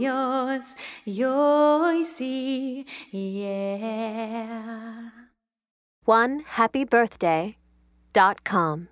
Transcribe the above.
yours, yours, yeah. One happy birthday dot com.